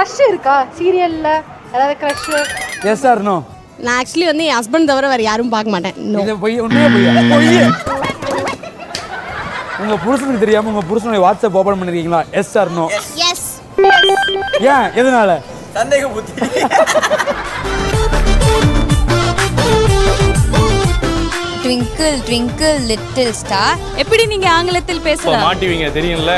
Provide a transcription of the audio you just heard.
Crush இருக்கா? சீரியல்ல ஏதாவது க்ரஷ் எஸ் சார் நோ நான் ஆக்சுவலி வந்து என் ஹஸ்பண்ட் தவிர வேறு யாரும் பார்க்க மாட்டேன். இது பொய் உண்மையே பொய்யா? பொய் உங்க புருஷனுக்கு தெரியாம உங்க புருஷனுடைய வாட்ஸ்அப் ஓபன் பண்ணிருக்கீங்களா? எஸ் ஆர் நோ எஸ் ஏன்? எதனால? சந்தேக புத்தி. ட்விங்கிள் ட்விங்கிள் லிட்டில் ஸ்டார் எப்படி நீங்க ஆங்கிலத்தில் பேசலாம்? மாட்டுவீங்க தெரியும்ல?